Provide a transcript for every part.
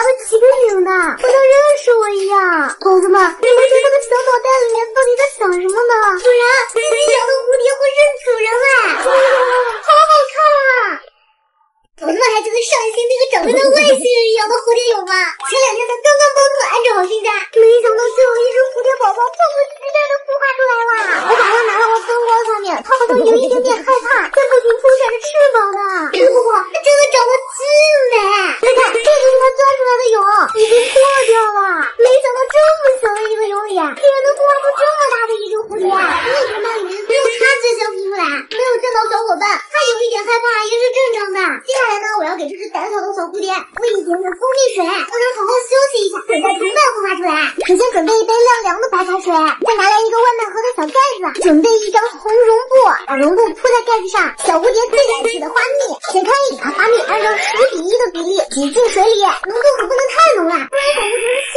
八个七个零的，好像认识我一样。狗子们，你们这个小脑袋里面到底在想什么呢？主人，自己养的蝴蝶会认主人嘞，好好看啊！狗子们还记得上一期那个长得像外星人一样的蝴蝶有吗？前两天才刚刚帮他们安置好新家，没想到就有一只蝴蝶宝宝迫不及待的孵化出来了。我把它拿到了灯光上面，它好像有一点点害怕，在不停扑闪着翅膀呢。不过它真的长得巨美，你看，这就是它钻出来的蛹，已经破掉了。没想到这么小的一个蛹里，竟然能孵化出这么大的一只蝴蝶。为什么里面只有它最先孵出来，没有见到小伙伴？它有一点害怕也是正常的。接下来呢，我要给这只胆小的小蝴蝶喂一点点蜂蜜水，让它好好休息一下，等待同伴孵化出来。首先准备一杯晾凉的白开水，再拿来一个外卖盒的小盖子，准备一张红绒布，把绒布铺在盖子上。小蝴蝶最爱吃的花蜜，切开一把花蜜，按照十比一的比例挤进水里，浓度可不能太浓了，不然小蝴蝶。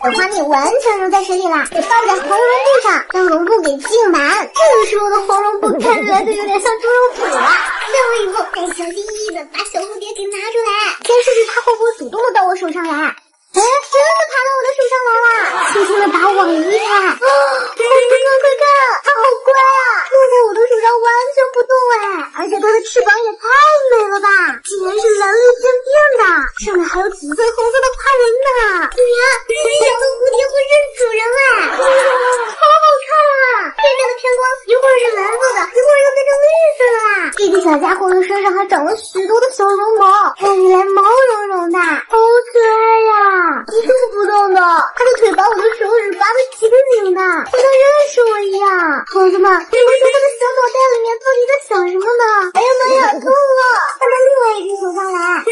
均匀，等花蜜完全融在水里了，我放在红绒布上，让绒布给浸满。这个时候的红绒布看起来就有点像猪肉脯了。晾完以后，再小心翼翼的把小蝴蝶给拿出来，先试试它会不会主动的到我手上来。哎，真的爬到我的手上来了！轻轻的把网一开，啊，快看快看，它好乖啊，落在我的手上完全不动哎，而且它的翅膀也太美了吧，竟然是蓝绿渐变的，上面还有紫色、红色的花纹呢。主人，自己养的蝴蝶会认主人哎，好好看啊！对面的天光一会儿是蓝色的，一会儿又变成绿色了啦。这个小家伙的身上还长了许多的小绒毛，看起来毛茸茸的，好可爱呀！一动不动的，它的腿把我的手指扒得紧紧的，好像认识我一样。猴子们，你们说它的小脑袋里面到底在想什么呢？哎呀妈呀，够了！换到另外一只手上来。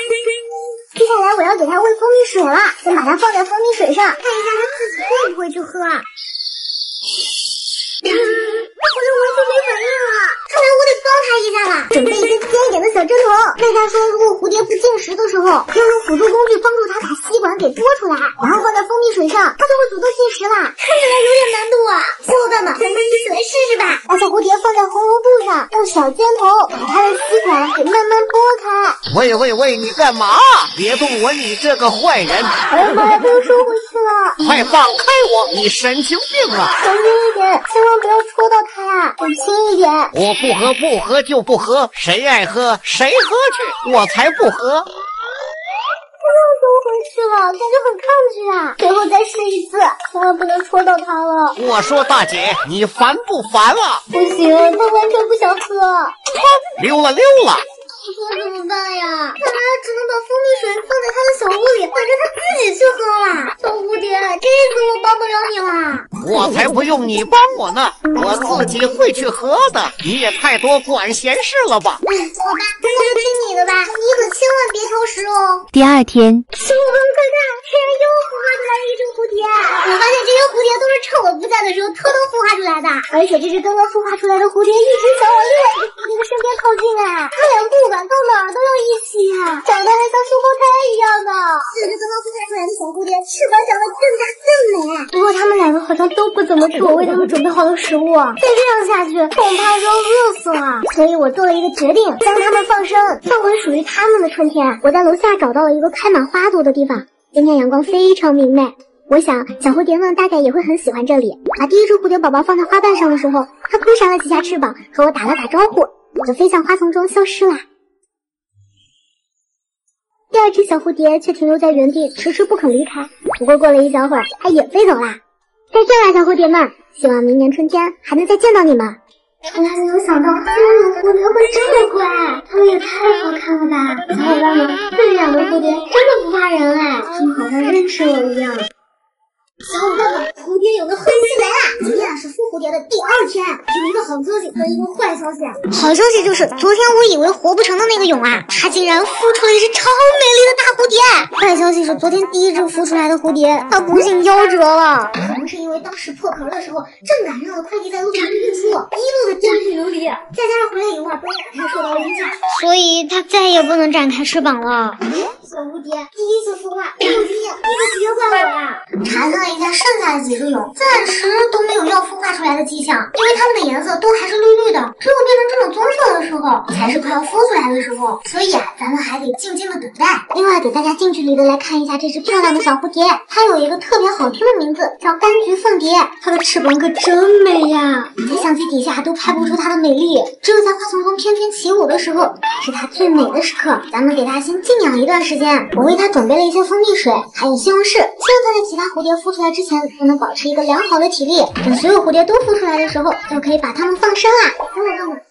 接下来我要给它喂蜂蜜水了，先把它放在蜂蜜水上，看一下它自己会不会去喝。针头，卖家说如果蝴蝶不进食的时候，要用辅助工具帮助它把吸管给拨出来，然后放在蜂蜜水上，它就会主动进食了。看起来有点难度啊，小伙伴们，咱们一起来试试吧。把小蝴蝶放在红绒布上，用小尖头把它的吸。喂喂喂，你干嘛？别动我，你这个坏人！哎呀妈呀，它又收回去了。快放开我！你神经病啊！小心一点，千万不要戳到它呀！再轻一点。我不喝，不喝就不喝，谁爱喝谁喝去，我才不喝。又收回去了，感觉很抗拒啊！最后再试一次，千万不能戳到它了。我说大姐，你烦不烦了？不行，他完全不想喝。溜了溜了。这怎么办呀？看来只能把蜂蜜水放在他的小屋里，等着他自己去喝了。小蝴蝶，这次我帮不了你了。我才不用你帮我呢，我自己会去喝的。你也太多管闲事了吧？嗯，好吧，那就听你的吧。你可千万别挑食哦。第二天，小伙伴们快看，竟然又孵化出来了一只蝴蝶！我发现这些蝴蝶都是趁我不在的时候偷偷孵化出来的，而且这只刚刚孵化出来的蝴蝶一直想往另外一只蝴蝶的身边靠近哎，它俩不管到哪儿都要一起，长得还像双胞胎一样呢。这只刚刚孵化出来的小蝴蝶，翅膀长得更大更美。不过它们两个好像都不怎么吃我为它们准备好的食物，再这样下去，恐怕就要饿死了。所以我做了一个决定，将它们放生，放回属于它们的春天。我在楼下找到了一个开满花朵的地方，今天阳光非常明媚。我想小蝴蝶们大概也会很喜欢这里。把第一只蝴蝶宝宝放在花瓣上的时候，它扑扇了几下翅膀，和我打了打招呼，我就飞向花丛中消失了。第二只小蝴蝶却停留在原地，迟迟不肯离开。不过过了一小会儿，它也飞走了。再见啦，小蝴蝶们！希望明年春天还能再见到你们。从来没有想到飞舞的蝴蝶会这么乖，它们也太好看了吧！小伙伴们，自己养的蝴蝶真的不怕人哎，它们好像认识我一样。小伙伴们，蝴蝶蛹的会期来啦！今天啊是孵蝴蝶的第二天，有一个好消息和一个坏消息。好消息就是，昨天我以为活不成的那个蛹啊，它竟然孵出了一只超美丽的大蝴蝶。坏消息是，昨天第一只孵出来的蝴蝶，它不幸夭折了。可能是因当时破壳的时候，正赶上了快递在路上运输，一路的颠沛流离，再加上回来以后啊，不能打开受到了影响，所以它再也不能展开翅膀了。小蝴蝶，第一次孵化，好惊讶！你可别怪我呀。查看了一下剩下的几只蛹，暂时都没有要孵化出来的迹象，因为它们的颜色都还是绿绿的，只有时候，才是快要孵出来的时候。所以啊，咱们还得静静的等待。另外，给大家近距离的来看一下这只漂亮的小蝴蝶，它有一个特别好听的名字，叫柑橘凤蝶。它的翅膀可真美呀，在相机底下都拍不出它的美丽，只有在花丛中翩翩起舞的时候，才是它最美的时刻。咱们给它先静养一段时间，我为它准备了一些蜂蜜水，还有西红柿，希望它在其他蝴蝶孵出来之前，都能保持一个良好的体力。等所有蝴蝶都孵出来的时候，就可以把它们放生啦。小伙伴们，蝴蝶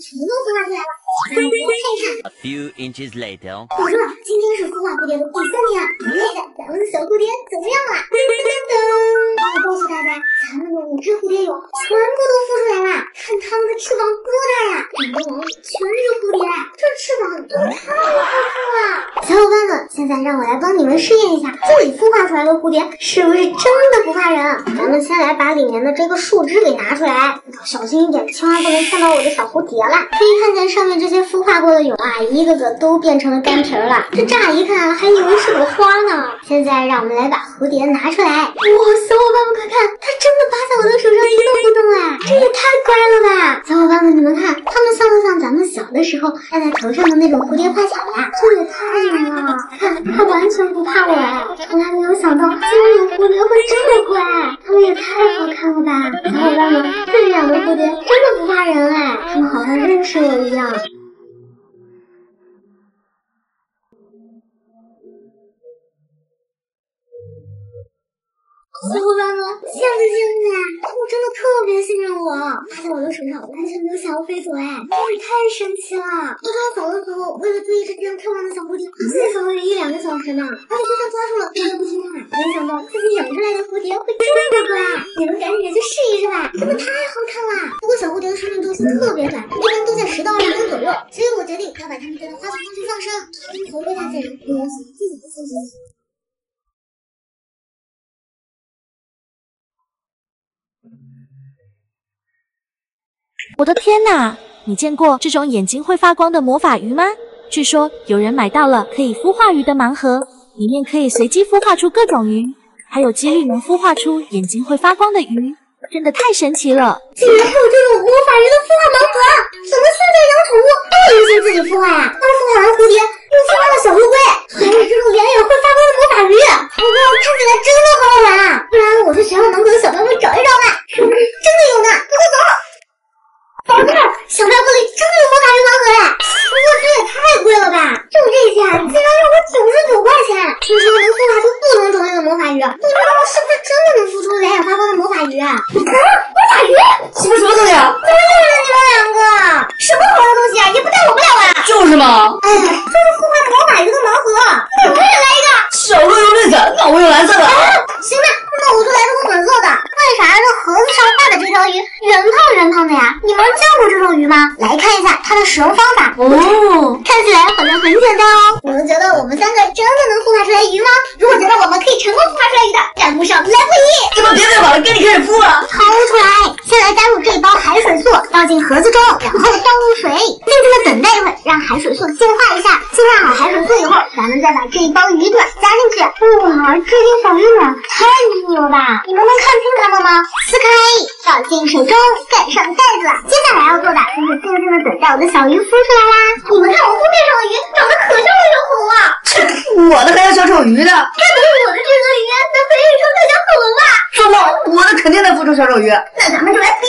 全都孵化出来了，咱们来看一看。A few inches later. 我说了，今天是孵化蝴蝶的第三天，看看咱们的小蝴蝶怎么样了？噔噔噔！我告诉大家，咱们的五只蝴蝶蛹全部都孵出来了，看它们的翅膀多大呀！整个网里全是蝴蝶，这翅膀都太好看了。小伙伴们，现在让我来帮你们试验一下，自己孵化出来的蝴蝶是不是真的不怕人？咱们先来把里面的这个树枝给拿出来，小心一点，千万不能碰到我的小蝴蝶了。可以看见上面这些孵化过的蛹啊，一个个都变成了干皮了。这乍一看还以为是朵花呢。现在让我们来把蝴蝶拿出来。哇，小伙伴们快看，它真的趴在我的手上一动不动哎，这也太乖了吧！小伙伴们，你们看，它们像不像咱们小的时候戴在头上的那种蝴蝶发卡呀？这也太美了！看，它完全不怕我哎，从来没有想到竟然有蝴蝶会这么乖，它们也太好看了吧！小伙伴们，这两个蝴蝶真的不怕人哎，它们好像认识我一样。小伙伴们，见没见过？它们真的特别信任我，趴在我的手上，完全没有想要飞走，哎，真是太神奇了！刚刚走的时候，为了追一只这样漂亮的小蝴蝶，最少得一两个小时呢，而且就算抓住了，它也不听话。没想到自己养出来的蝴蝶会这么乖，你们赶紧去试一试吧，真的太好看了！不过小蝴蝶的生命周期特别短，一般都在十到二十天左右，所以我决定要把它们带到花丛中去放生，它们回归大自然，自己的自己。我的天哪！你见过这种眼睛会发光的魔法鱼吗？据说有人买到了可以孵化鱼的盲盒，里面可以随机孵化出各种鱼，还有几率能孵化出眼睛会发光的鱼，真的太神奇了！竟然还有这种魔法鱼的孵化盲盒！怎么现在养宠物都流行自己孵化呀？刚孵化完蝴蝶，又孵化了小乌龟，还有这种两眼会发光的魔法鱼，不过看起来真的好好玩啊！不然我去学校门口的小卖部找一找吧，是不是真的有呢？快快走！宝贝儿，小卖部里真的有魔法鱼盲盒哎！不过这也太贵了吧？就这些，竟然要我九十九块钱！听说能孵化出不同种类的魔法鱼，你们是不是真的能孵出两眼发光的魔法鱼啊？魔法鱼？什么什么东西啊？怎么又是你们两个？什么好的东西啊？也不带我们俩玩！就是嘛，哎呀，这是孵化的魔法鱼的盲盒，我也来一个。小鹿用绿色，那我用蓝色的。行吧，那我就来个粉色的。为啥这盒子上画的这条鱼圆胖圆胖的呀？你们见过这种鱼吗？来看一下它的使用方法。我们起来好像很简单哦。你们觉得我们三个真的能孵化出来鱼吗？如果觉得我们可以成功孵化出来鱼的，弹幕上来不一。你们别废话了，赶紧开始孵吧。掏出来，先来加入这包海水素，中，然后倒入水，静静的等待一会儿，让海水素净化一下。净化好海水素以后，咱们再把这一包鱼卵加进去。哇，这些小鱼卵太迷你了吧？你们能看清它们吗？撕开，倒进水中，盖上盖子。接下来要做的就是静静的等待我的小鱼孵出来啦。你们看我封面上的鱼长得可像那条狗了，我的还有小丑鱼呢。该不会我的这个鱼能培育成这条狗吧？做梦，我的肯定能孵出小丑鱼。那咱们就来比。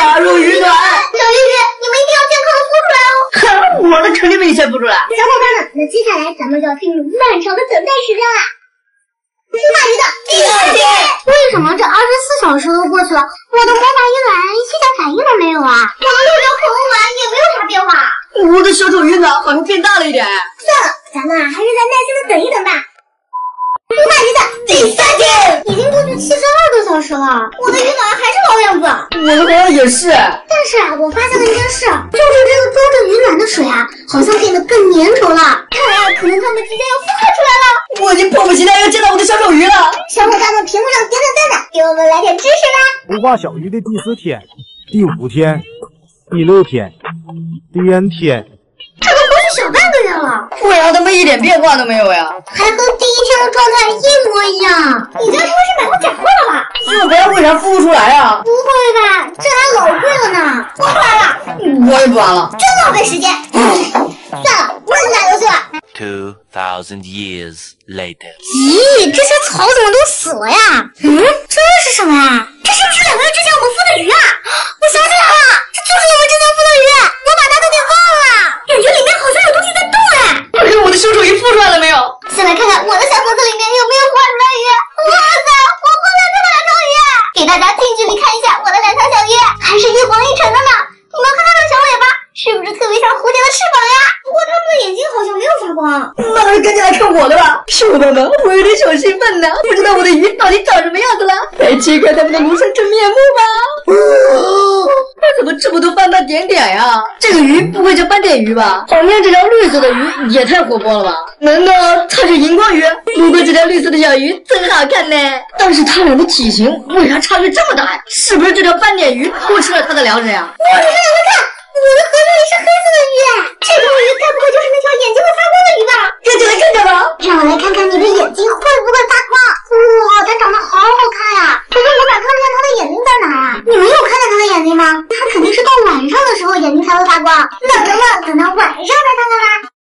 加入鱼卵，小鱼鱼，你们一定要健康的孵出来哦。哼，我的肯定比你先孵出来。小伙伴们，那接下来咱们就要进入漫长的等待时间啦。孵化鱼的第二天，为什么这二十四小时都过去了，我的魔法鱼卵一点反应都没有啊？我的六条恐龙卵也没有啥变化。我的小丑鱼卵好像变大了一点。算了，咱们啊还是再耐心的等一等吧。孵化鱼的第三天，已经过去七十二个小时了，我的鱼卵还是老样子。我的好像也是。但是啊，我发现了一件事，就是这个装着鱼卵的水啊，好像变得更粘稠了。看来可能它们即将要孵化出来了。我已经迫不及待要见到我的小丑鱼了。小伙伴们，屏幕上点点赞的，给我们来点支持啦！孵化小鱼的第四天、第五天、第六天、第 N 天，这都过去小半个月了，为啥他们一点变化都没有呀？还和第一天的状态一模一样。你该不会是买过假货了吧？要不然为啥孵不出来啊？不会吧，这还老贵了呢。我不玩了，我也不玩了。真浪费时间。算了，不打游戏了。Two thousand years later. 咦，这些草怎么都死了呀？嗯，这是什么呀？这是不是两个月之前我们孵的鱼啊？我想起来了，这就是我们之前孵的鱼，来看看我的小盒子里面有没有画出来鱼。哇塞，活蹦乱跳的两条鱼！给大家近距离看一下我的两条小鱼，还是一黄一橙的呢。你们看它的小尾巴，是不是特别像蝴蝶的翅膀呀？不过它们的眼睛好像没有发光。那还是赶紧来看我的吧。小伙伴们，我有点小兴奋呢，不知道我的鱼到底长什么样子了。来揭开它们的庐山真面目吧。哦，它怎么这么多斑斑点点呀？这个鱼不会叫斑点鱼吧？旁边这条绿色的鱼也太活泼了吧？难道它是荧光鱼？不过这条绿色的小鱼真好看呢。但是它俩的体型为啥差距这么大呀？是不是这条斑点鱼偷吃了它的粮食呀？哇，你看，你看，我的盒子里是黑色的鱼，这条鱼该不会就是那条眼睛会发光的鱼吧？这就来看看吧。让我来看看你的眼睛会不会发光。哇，它长得好好看呀！可是我咋看不见它的眼睛在哪啊？你们有看见它的眼睛吗？它肯定是到晚上的时候眼睛才会发光。那咱们等到晚上再看看啦。